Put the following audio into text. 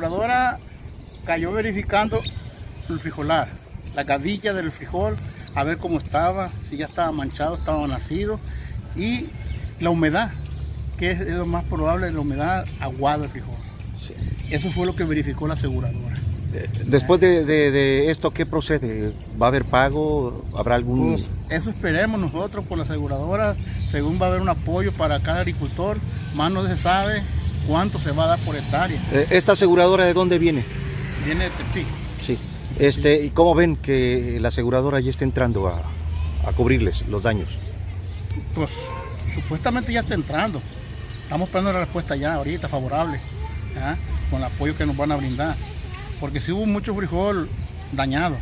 La aseguradora cayó verificando el frijolar, la gavilla del frijol, a ver cómo estaba, si ya estaba manchado, estaba nacido, y la humedad, que es lo más probable, la humedad aguada del frijol. Eso fue lo que verificó la aseguradora. Eh, Después de, de- de esto, ¿qué procede? ¿Va a haber pago? ¿Habrá algún...? Pues eso esperemos nosotros por la aseguradora, según va a haber un apoyo para cada agricultor, más no se sabe cuánto se va a dar por hectárea. Eh, ¿Esta aseguradora de dónde viene? Viene de Tepic. Sí. Este, ¿Y cómo ven que la aseguradora ya está entrando a, a cubrirles los daños? Pues supuestamente ya está entrando. Estamos esperando la respuesta ya ahorita favorable, con el apoyo que nos van a brindar. Porque si hubo mucho frijol dañado.